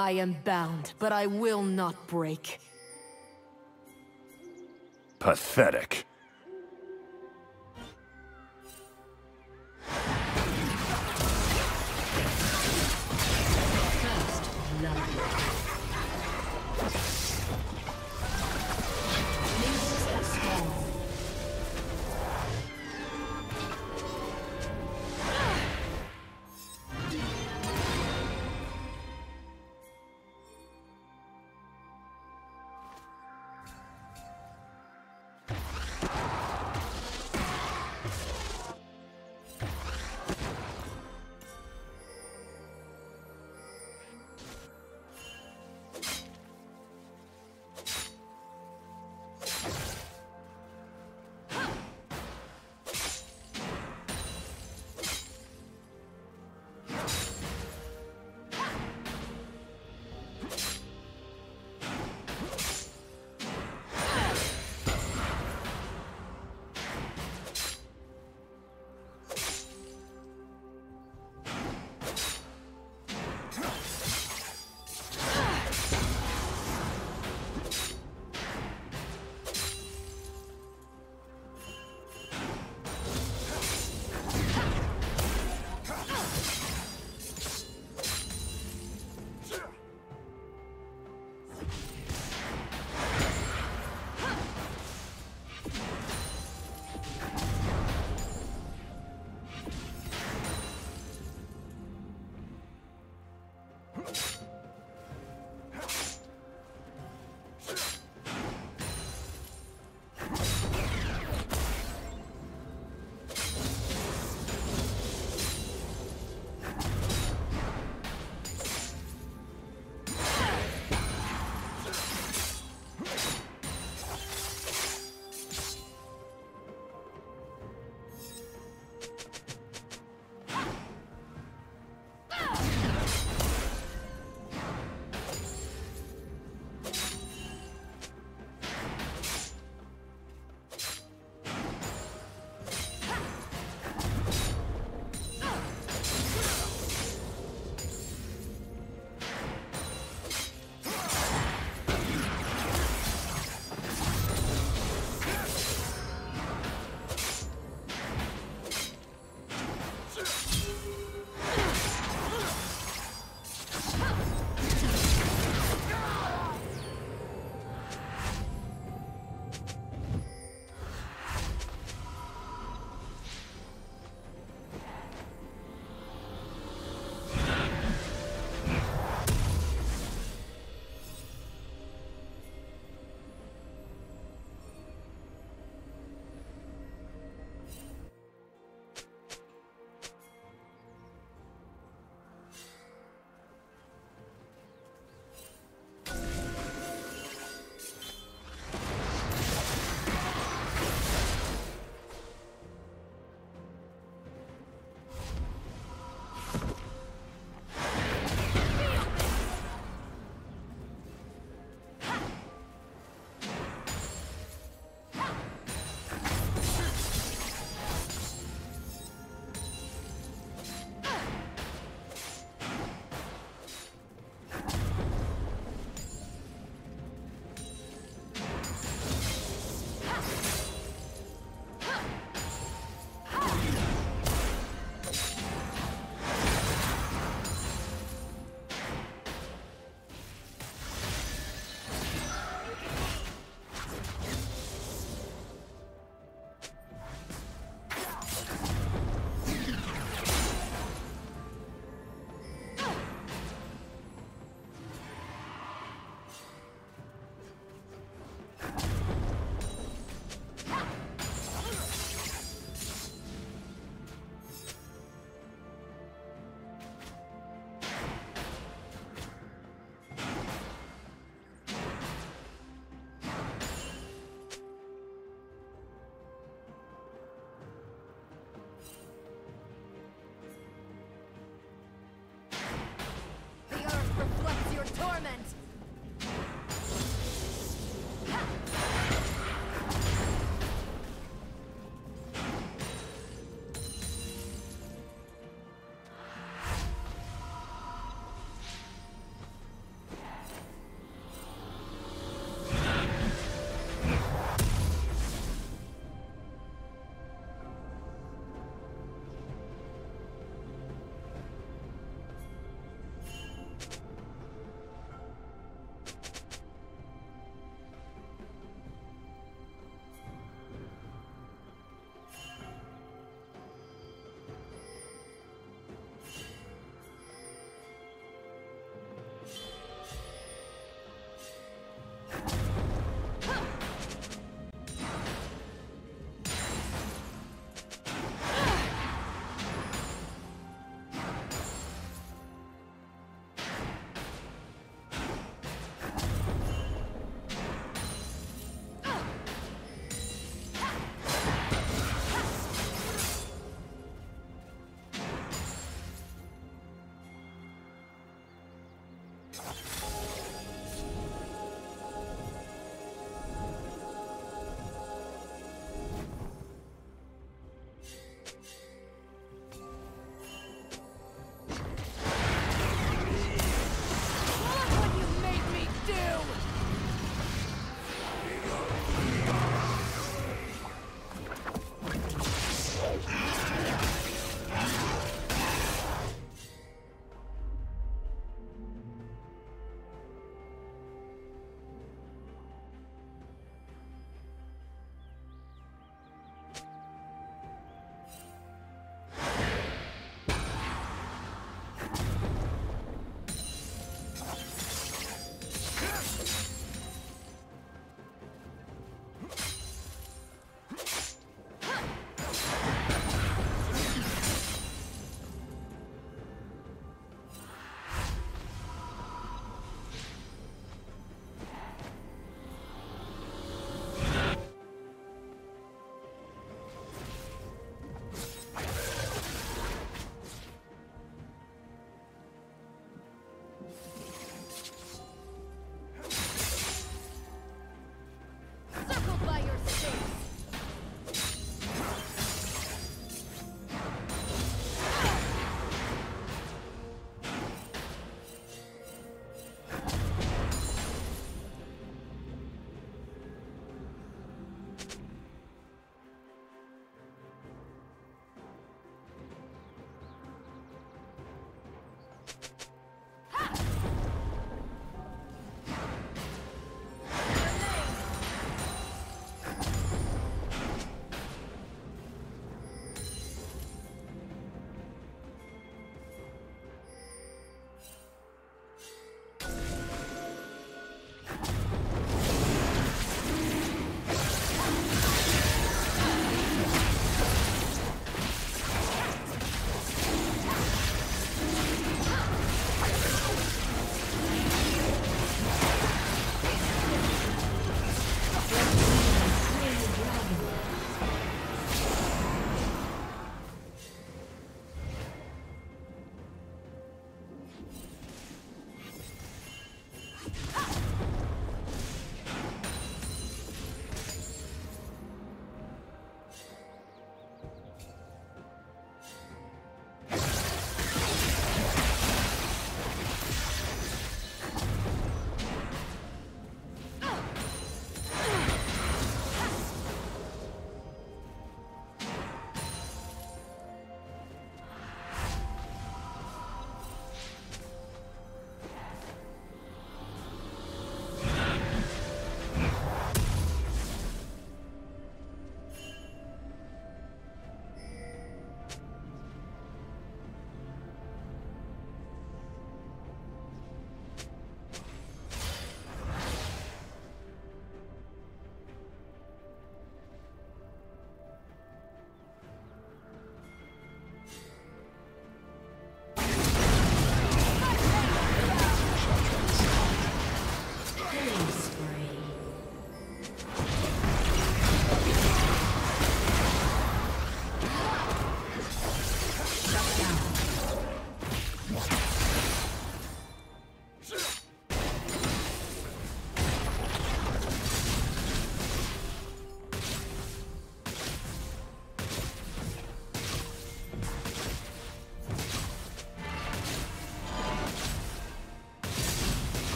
I am bound, but I will not break. Pathetic.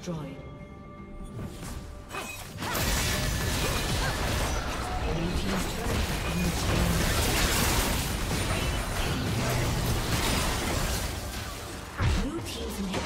Destroyed. Blue team's turret has been destroyed. Blue team's inhibitor